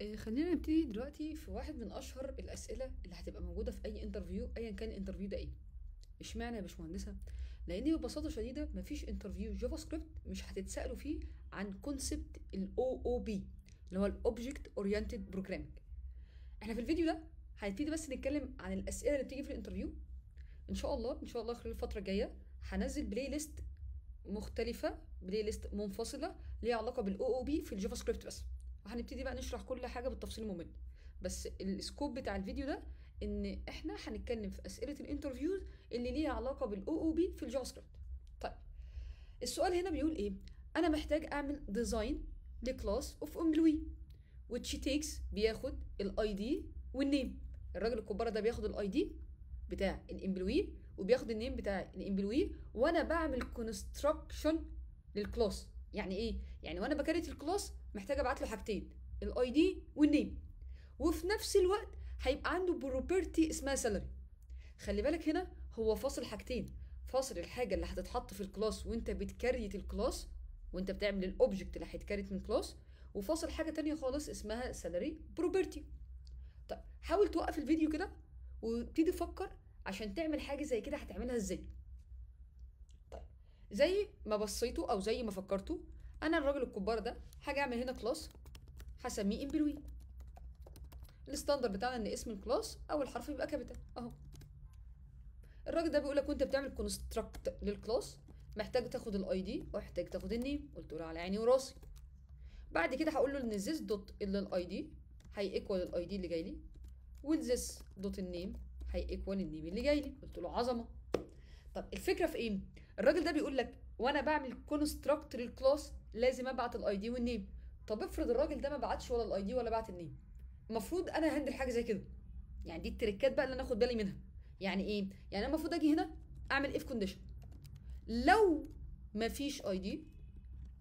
آه، خلينا نبتدي دلوقتي في واحد من أشهر الأسئلة اللي هتبقى موجودة في أي interview ايا كان ال interview ده إيه. اشمعنى يا باشمهندسة؟ لأن ببساطة شديدة مفيش interview JavaScript مش هتتسألوا فيه عن concept ال OOP اللي هو ال object oriented programming إحنا في الفيديو ده هنبتدي بس نتكلم عن الأسئلة اللي بتيجي في ال interview إن شاء الله إن شاء الله خلال الفترة الجاية هنزل playlist مختلفة playlist منفصلة ليها علاقة بال OOP في ال JavaScript بس. وهنبتدي بقى نشرح كل حاجة بالتفصيل الممل. بس ال scope بتاع الفيديو ده إن إحنا هنتكلم في أسئلة ال interviews اللي ليها علاقة بال OOP في ال JavaScript طيب السؤال هنا بيقول إيه؟ أنا محتاج أعمل design ل class of employee which takes بياخد ال ID وال name الراجل الكبارة ده بياخد ال ID بتاع ال employee وبياخد ال name بتاع ال employee وأنا بعمل construction لل class يعني إيه؟ يعني وأنا ب create ال class محتاج أبعت له حاجتين ال ID وال name وفي نفس الوقت هيبقى عنده property اسمها salary خلي بالك هنا هو فاصل حاجتين. فاصل الحاجة اللي هتتحط في ال class وأنت بت create ال class وأنت بتعمل ال object اللي هيت create من class وفاصل حاجة تانية خالص اسمها salary property طيب حاول توقف الفيديو كده وابتدي فكر عشان تعمل حاجة زي كده هتعملها إزاي. زي ما بصيته أو زي ما فكرته أنا الراجل الكبار ده هاجي أعمل هنا class هسميه employee ال standard بتاعنا إن اسم ال class أول حرف يبقى capital أهو. الراجل ده بيقول لك وأنت بتعمل construct لل class محتاج تاخد ال ID ومحتاج تاخد ال name قلت له على عيني وراسي. بعد كده هقول له إن this دوت الا ال ID هي equal ال ID اللي جاي لي وال this دوت ال name هي equal ال name اللي جاي لي قلت له عظمة. طب الفكرة في إيه؟ الراجل ده بيقول لك وأنا بعمل construct لل class لازم ابعت ال ID وال name طب افرض الراجل ده ما بعتش ولا ال ID ولا بعت ال name المفروض أنا handle حاجة زي كده. يعني دي ال tricks بقى اللي أنا اخد بالي منها. يعني إيه؟ يعني أنا المفروض أجي هنا اعمل if condition لو مفيش ID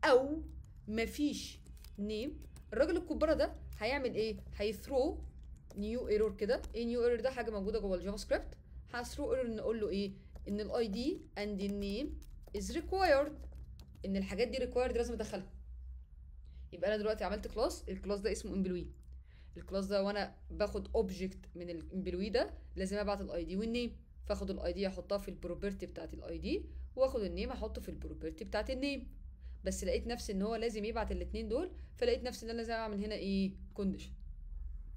أو مفيش name الراجل الكبارة ده هيعمل إيه؟ هي throw new error كده. إيه new error ده؟ حاجة موجودة جوه ال JavaScript ه throw error نقول له إيه؟ إن ال ID and ال name is required إن الحاجات دي required لازم أدخلها. يبقى أنا دلوقتي عملت class ال class ده اسمه امبلوي الكلاس ده وأنا باخد اوبجكت من الامبلوي ده لازم أبعت ال ID وال name فأخد ال ID أحطها في ال property بتاعت ال ID وآخد ال name أحطه في ال property بتاعت ال name بس لقيت نفسي إن هو لازم يبعت الاثنين دول فلقيت نفسي إن أنا لازم أعمل هنا إيه؟ condition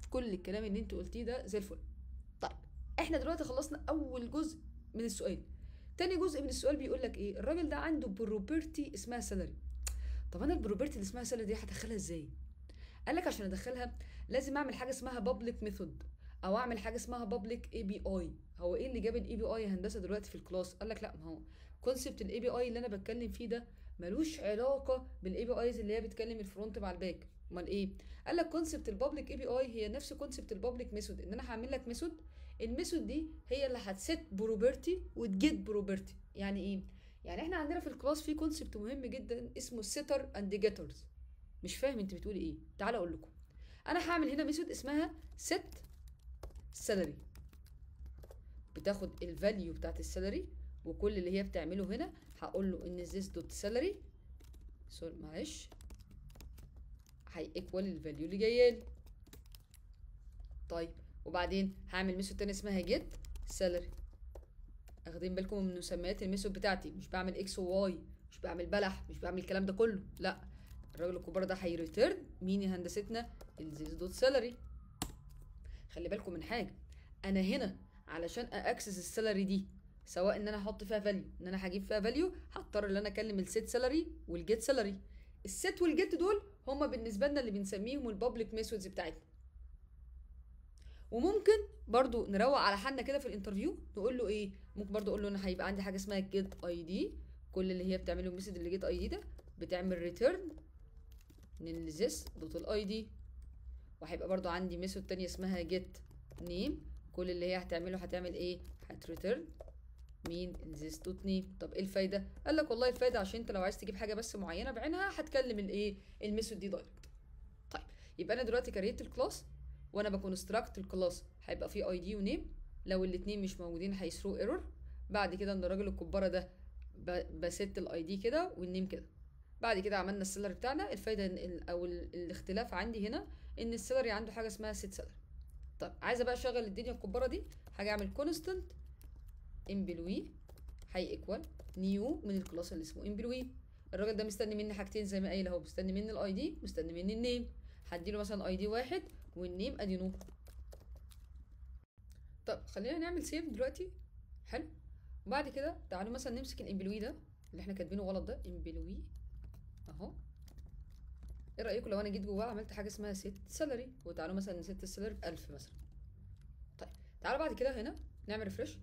كل الكلام اللي أنت قلتيه ده زي الفل. طيب إحنا دلوقتي خلصنا أول جزء من السؤال. تاني جزء من السؤال بيقول لك إيه؟ الراجل ده عنده property اسمها salary طب أنا ال property اللي اسمها salary دي هدخلها إزاي؟ قال لك عشان أدخلها لازم أعمل حاجة اسمها public method أو أعمل حاجة اسمها public API هو إيه اللي جاب ال API هندسة دلوقتي في ال class؟ قال لك لا ما هو concept ال API اللي أنا بتكلم فيه ده ملوش علاقة بال APIs اللي هي بتكلم ال front مع ال back أمال إيه؟ قال لك concept ال public API هي نفس concept ال public method إن أنا هعمل لك method ال method دي هي اللي هت set property وت get property. يعني إيه؟ يعني إحنا عندنا في ال class في concept مهم جدا اسمه setter and getters مش فاهم أنت بتقولي إيه؟ تعالى أقول لكم. أنا هعمل هنا method اسمها set salary. بتاخد ال value بتاعت ال salary وكل اللي هي بتعمله هنا هقول له إن this dot salary sorry معلش هي equal ال value اللي جاية لي طيب وبعدين هعمل method تاني اسمها get salary أخدين بالكم من مسميات ال method بتاعتي. مش بعمل X و Y مش بعمل بلح مش بعمل الكلام ده كله. لا الراجل الكبارة ده هي return مين هندستنا؟ ال this dot salary خلي بالكم من حاجة أنا هنا علشان access ال salary دي سواء إن أنا أحط فيها value إن أنا هجيب فيها value هضطر إن أنا أكلم السيت سالري والجيت سالري السيت والجيت دول هما بالنسبة لنا اللي بنسميهم ال public methods بتاعتنا. وممكن برضو نروق على حالنا كده في ال interview نقول له إيه ممكن برضو أقول له أنا هيبقى عندي حاجة اسمها get ID كل اللي هي بتعمله ال method اللي get ID ده بتعمل return من dot ال ID وهيبقى برضو عندي method تانية اسمها get name كل اللي هي هتعمله هتعمل إيه؟ هت return مين this dot name طب إيه الفايدة؟ قال لك والله الفايدة عشان أنت لو عايز تجيب حاجة بس معينة بعينها هتكلم الايه ال method دي direct طيب يبقى أنا دلوقتي create ال class وأنا ب construct ال class هيبقى فيه ID و name لو الاتنين مش موجودين هي throw error بعد كده ان الراجل الكبارة ده ب set ال ID كده وال name كده. بعد كده عملنا ال salary بتاعنا. الفايدة أو ال- الاختلاف عندي هنا إن ال salary عنده حاجة اسمها set salary طب عايزة بقى أشغل الدنيا الكبارة دي. هاجي أعمل constant employee هي equal new من ال class اللي اسمه employee الراجل ده مستني مني حاجتين زي ما قايل أهو. مستني مني ال ID مستني مني ال name هديله مثلا ID واحد وال name ادي نور طب خلينا نعمل save دلوقتي. حلو. وبعد كده تعالوا مثلا نمسك ال employee ده اللي إحنا كاتبينه غلط ده. employee أهو. إيه رأيكم لو أنا جيت جواه عملت حاجة اسمها set salary وتعالوا مثلا ن set ال salary ب 1000 مثلا. طيب تعالوا بعد كده هنا نعمل refresh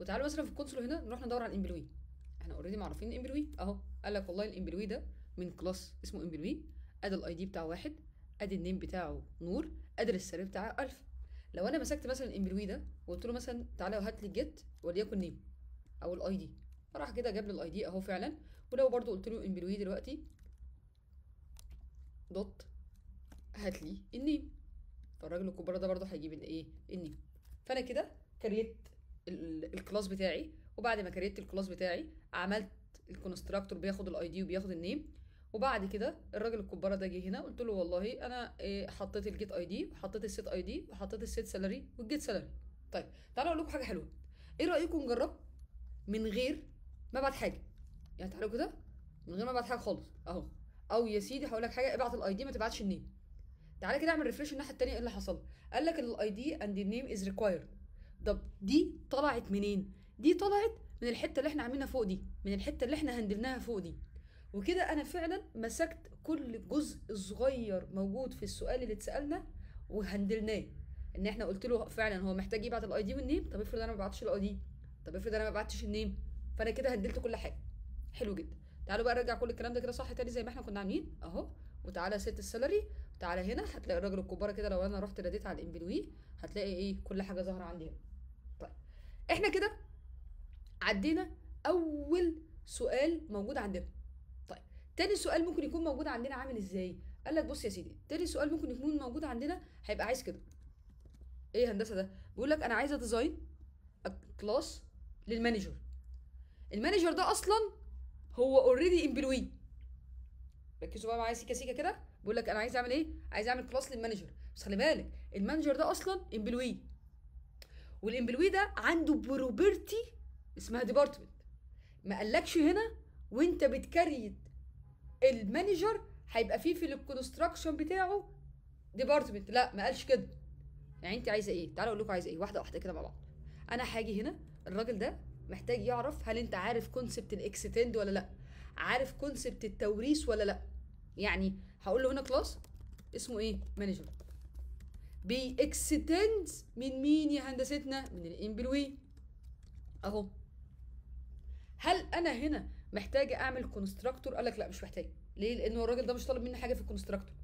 وتعالوا مثلا في ال console هنا نروح ندور على ال employee إحنا already معروفين ال employee أهو. قال لك والله ال employee ده من class اسمه employee ادي ال ID بتاعه واحد ادي ال name بتاعه نور ادي ال salary بتاعه 1000 لو أنا مسكت مثلا ال employee ده وقلت له مثلا تعالى وهات لي get وليكن name أو ال ID راح كده جاب لي ال ID أهو فعلا. ولو برضو قلت له employee دلوقتي dot هات لي ال name. فالراجل الكبارة ده برضو هيجيب الايه ال name. فأنا كده create ال- ال class بتاعي وبعد ما create ال class بتاعي عملت ال constructor بياخد ال ID وبياخد ال name. وبعد كده الراجل الكبارة ده جه هنا قلت له والله أنا إيه حطيت ال get ID وحطيت ال set ID وحطيت ال set salary وال get salary طيب تعالوا أقول لكم حاجة حلوة. إيه رأيكم نجرب من غير ما ابعت حاجة؟ يعني تعالوا كده من غير ما ابعت حاجة خالص أهو. أو يا سيدي هقول لك حاجة ابعت ال ID ما تبعتش ال name. تعالى كده اعمل refresh الناحية التانية إيه اللي حصل؟ قال لك ال ID and ال name is required طب دي طلعت منين؟ دي طلعت من الحتة اللي إحنا عاملينها فوق دي من الحتة اللي إحنا handle ناها فوق دي. وكده أنا فعلا مسكت كل جزء صغير موجود في السؤال اللي اتسألنا و handle ناه. إن إحنا قلت له فعلا هو محتاج يبعت ال ID وال name طب افرض أنا ما بعتش ال ID طب افرض أنا ما بعتش ال name فأنا كده handle ت كل حاجة. حلو جدا. تعالوا بقى نرجع كل الكلام ده كده صح تاني زي ما إحنا كنا عاملين. أهو. وتعالى set ال salary تعالى هنا. هتلاقي الراجل الكبارة كده لو أنا رحت ناديت على ال employee هتلاقي إيه؟ كل حاجة ظاهرة عندي هنا. طيب. إحنا كده عدينا أول سؤال موجود عندنا. تاني سؤال ممكن يكون موجود عندنا عامل إزاي؟ قال لك بص يا سيدي تاني سؤال ممكن يكون موجود عندنا هيبقى عايز كده. إيه هندسة ده؟ بيقول لك أنا عايزة design class لل manager ال manager ده أصلا هو already employee ركزوا بقى معايا سيكا سيكا كده. بيقول لك أنا عايز أعمل إيه؟ عايز أعمل class لل manager بس خلي بالك ال manager ده أصلا employee وال employee ده عنده property اسمها department ما قالكش هنا وأنت بت create ال manager هيبقى فيه في ال construction بتاعه department لا ما قالش كده. يعني انت عايزة إيه؟ تعالوا أقول لكم عايزة إيه. واحدة واحدة كده مع بعض. أنا هاجي هنا الراجل ده محتاج يعرف هل انت عارف concept ال extend ولا لا. عارف concept التوريث ولا لا. يعني هقول له هنا class اسمه إيه؟ manager بي extend من مين يا هندستنا؟ من ال employee أهو. هل أنا هنا محتاجة أعمل constructor قال لك لا مش محتاج. ليه؟ لأنه الراجل ده مش طالب مني حاجة في ال constructor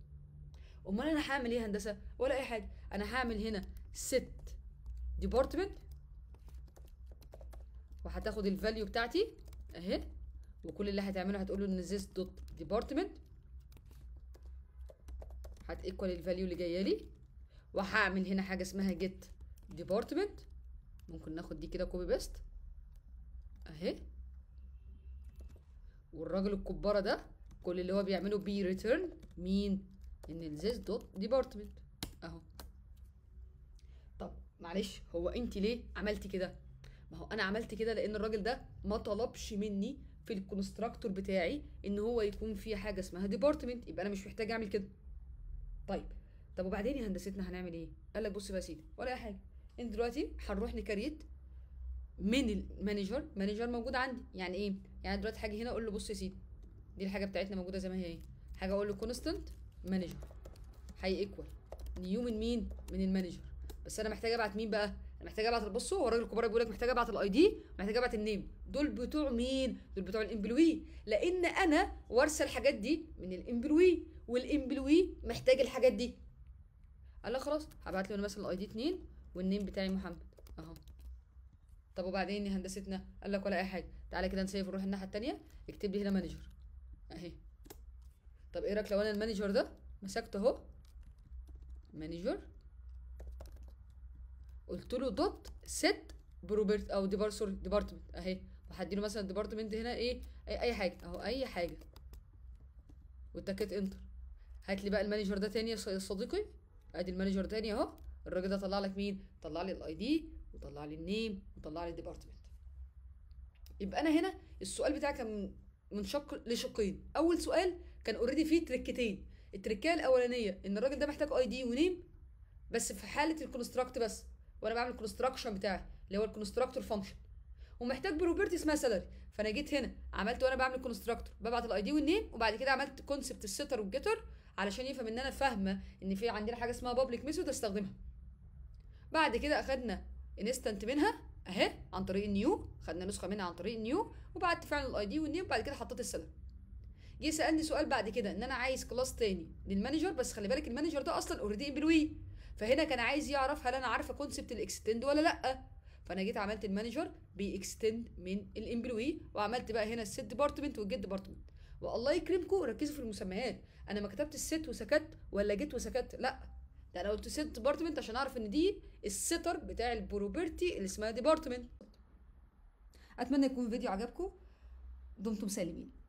أمال أنا هعمل إيه هندسة؟ ولا أي حاجة. أنا هعمل هنا set department وهتاخد ال value بتاعتي أهي. وكل اللي هتعمله هتقول له إن this دوت department هت equal ال value اللي جاية لي. وهعمل هنا حاجة اسمها get department ممكن ناخد دي كده copy paste أهي. والراجل الكبارة ده كل اللي هو بيعمله بي return مين ان ال this dot department اهو. طب معلش هو انت ليه عملتي كده؟ ما هو أنا عملت كده لأن الراجل ده ما طلبش مني في ال constructor بتاعي ان هو يكون في حاجة اسمها department يبقى أنا مش محتاج اعمل كده. طيب طب وبعدين يا هندستنا هنعمل إيه؟ قال لك بص بقى يا سيدي ولا أي حاجة. انت دلوقتي هنروح ن create من ال manager manager موجود عندي. يعني إيه؟ يعني دلوقتي حاجة هنا أقول له بص يا سيدي دي الحاجة بتاعتنا موجودة زي ما هي حاجة أقول له constant manager هي equal new من مين؟ من ال manager. بس أنا محتاج أبعت مين بقى؟ أنا محتاج أبعت بصوا هو الراجل الكبار بيقول لك محتاج أبعت ال ID محتاج أبعت ال name دول بتوع مين؟ دول بتوع ال employee لأن أنا وارثه الحاجات دي من ال employee وال employee محتاج الحاجات دي. قال لك خلاص هبعت له مثلا ال ID 2 وال name بتاعي محمد. أهو. طب وبعدين هندستنا؟ قال لك ولا أي حاجة. تعالى كده ن save نروح الناحية التانية. اكتب لي هنا manager أهي. طب إيه رأيك لو أنا ال manager ده مسكته أهو؟ manager قلت له dot set propert أو depar sorry department أهي. وهدي له مثلا department هنا إيه؟ اي, أي حاجة. أهو أي حاجة. واتكيت enter هات لي بقى ال manager ده تاني يا صديقي. ادي ال manager تاني أهو. الراجل ده طلع لك مين؟ طلع لي ال ID وطلع لي ال name وطلع لي ال department يبقى أنا هنا السؤال بتاعي كان منشق لشقين. أول سؤال كان already فيه تريكتين التريكاية الأولانية إن الراجل ده محتاج ID و name بس في حالة ال construct بس وأنا بعمل ال construction بتاعي اللي هو ال constructor function ومحتاج property اسمها salary فأنا جيت هنا عملت وأنا بعمل constructor ببعت ال ID وال name وبعد كده عملت concept ال setter وال getter علشان يفهم إن أنا فاهمة إن في عندنا حاجة اسمها public method أستخدمها. بعد كده أخدنا instance منها. أهي عن طريق ال new. خدنا نسخة منها عن طريق ال new وبعت فعلا ال ID وال name وبعد كده حطيت ال salary جه سألني سؤال بعد كده إن أنا عايز class تاني لل manager بس خلي بالك ال manager ده أصلا already employee فهنا كان عايز يعرف هل أنا عارفة concept ال extend ولا لأ. فأنا جيت عملت ال manager بي extend من ال employee وعملت بقى هنا ال set department وال get department والله يكرمكم ركزوا في المسميات. أنا ما كتبت ال set وسكت ولا get وسكت لأ. ده أنا قلت set department عشان أعرف إن دي ال setter بتاع ال property اللي اسمها department. أتمنى يكون الفيديو عجبكم. دمتم سالمين.